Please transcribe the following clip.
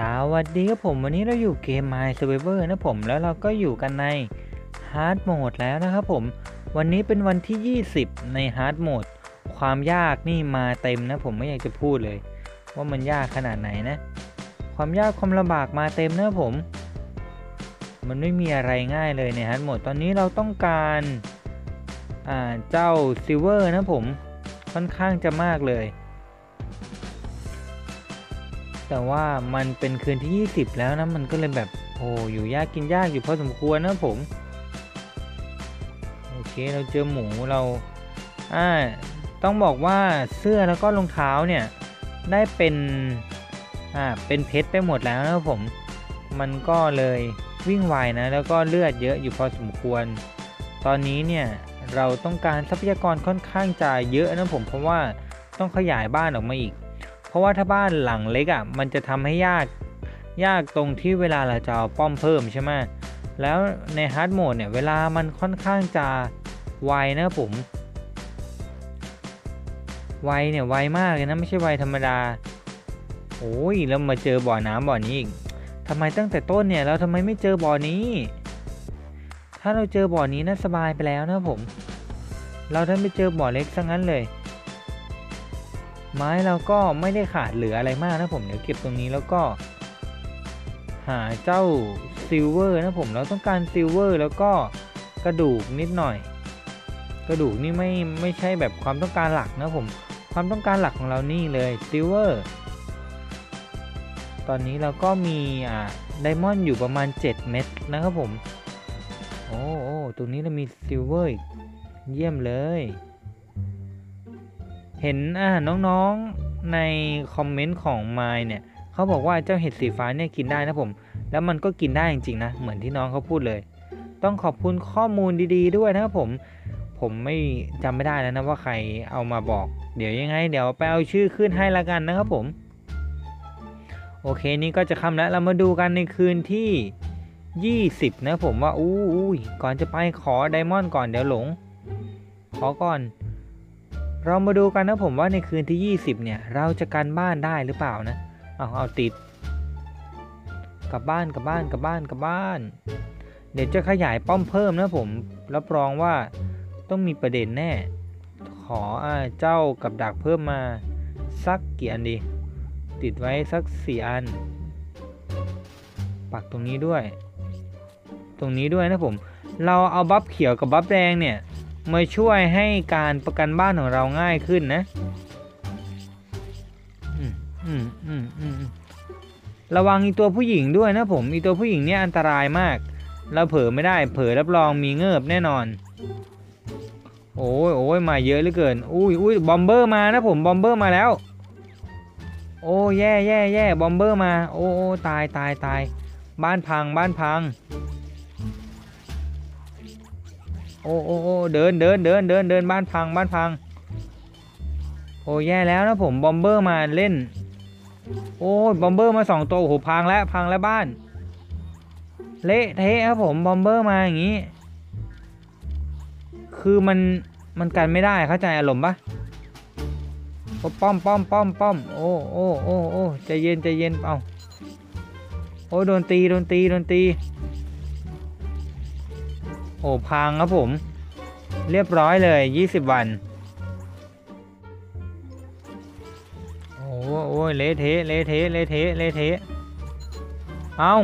สวัสดีครับผมวันนี้เราอยู่เกม My Survivor นะผมแล้วเราก็อยู่กันใน Hard Mode แล้วนะครับผม วันนี้เป็นวันที่ 20 ใน Hard Mode ความยากนี่มาเต็มนะผมไม่อยากจะพูดเลย ว่ามันยากขนาดไหนนะ ความยากความลำบากมาเต็มนะผม มันไม่มีอะไรง่ายเลยใน Hard Mode ตอนนี้เราต้องการเจ้า Silver นะผมค่อนข้างจะมากเลย แต่ว่ามันเป็นคืนที่ 20 แล้วนะมันก็เลยแบบโอ้อยู่ยากกินยากอยู่พอสมควรนะผม โอเคเราเจอหมูเราอ่าต้องบอกว่าเสื้อแล้วก็รองเท้าเนี่ยได้เป็นอ่าเป็นเพชรไปหมดแล้วนะผม มันก็เลยวิ่งไวนะแล้วก็เลือดเยอะอยู่พอสมควร ตอนนี้เนี่ยเราต้องการทรัพยากรค่อนข้างจะเยอะนะผมเพราะว่าต้องขยายบ้านออกมาอีก เพราะว่าถ้าบ้านหลังเล็กอะ่ะมันจะทำให้ยากยากตรงที่เวลาเราจะเอาป้อมเพิ่มใช่ไหมแล้วในฮาร์ดโหมดเนี่ยเวลามันค่อนข้างจะไวนะผม ไวเนี่ยไวมากเลยนะไม่ใช่ไวธรรมดา โอ้ยแล้วมาเจอบ่อน้ำบ่อนี้อีกทำไมตั้งแต่ต้นเนี่ยเราทำไมไม่เจอบ่อนี้ ถ้าเราเจอบ่อนี้น่าสบายไปแล้วนะผม เราได้ไม่เจอบ่อเล็กซะงั้นเลย ไม้เราก็ไม่ได้ขาดเหลืออะไรมากนะผมเดี๋ยวเก็บตรงนี้แล้วก็ หาเจ้า silver นะผมเราต้องการ silver แล้วก็กระดูกนิดหน่อย กระดูกนี่ไม่ไม่ใช่แบบความต้องการหลักนะผม ความต้องการหลักของเรานี่เลย silver ตอนนี้เราก็มีอ่า diamond อยู่ประมาณ 7 เม็ดนะครับผม โอ้โอ้ตรงนี้เรามี silver เยี่ยมเลย เห็นอ่าน้องๆในคอมเมนต์ของไมเนี่ยเขาบอกว่าเจ้าเห็ดสีฟ้าเนี่ยกินได้นะผม แล้วมันก็กินได้จริงๆนะเหมือนที่น้องเขาพูดเลย ต้องขอบคุณข้อมูลดีๆ ด้วยนะครับผมผมไม่จำไม่ได้แล้วนะว่าใครเอามาบอก เดี๋ยวยังไง เดี๋ยวไปเอาชื่อขึ้นให้ละกันนะครับผม โอเคนี่ก็จะคำแล้วเรามาดูกันในคืนที่ 20 นะผมว่าอู้อู้ยก่อนจะไปขอไดมอนด์ก่อนเดี๋ยวหลง ขอก่อน เรามาดูกันนะผมว่าในคืนที่ 20 เนี่ย เราจะกันบ้านได้หรือเปล่านะเอาเอาติดกลับบ้านกลับบ้านกลับบ้านกลับบ้าน เดี๋ยวจะขยายป้อมเพิ่มนะผมรับรองว่าต้องมีประเด็นแน่ ขออเจ้ากับดักเพิ่มมาสักกี่อันดีติดไว้สักสี่อัน ปักตรงนี้ด้วย ตรงนี้ด้วยนะผม เราเอาบัฟเขียวกับบัฟแดงเนี่ย มาช่วยให้การประกันบ้านของเราง่ายขึ้นนะอืมอืมอืมอืมอืมระวังอีตัวผู้หญิงด้วยนะผมอีตัวผู้หญิงเนี่ยอันตรายมาก เราเผลอไม่ได้ เผลอรับรองมีเงิบแน่นอน โอ้ยโอ้ยมาเยอะเหลือเกิน อุ้ยอุ้ย bomber มานะผม bomber มาแล้ว โอ้แย่แย่แย่ bomber มา โอ้โอ้ตายตายตายบ้านพังบ้านพัง โอ้โอ้เดินเดินเดินเดินเดินบ้านพังบ้านพัง โอ้แย่แล้วนะผม bomber มาเล่น โอ้ bomber มาสองตัวโอ้โหพังแล้วพังแล้วบ้าน เละเทะครับผมบอมเบอร์มาอย่างนี้ คือมันมันกันไม่ได้เข้าใจอารมณ์ปะป้อมป้อมป้อมป้อมโอ้โอ้โอ้โอ้ใจเย็นใจเย็นเอาโอ้โดนตีโดนตีโดนตี อ้พังครับผม เรียบร้อยเลย 20 วัน โอ้โอ้เละเทะเละเทะเละเทะเละเทะเอา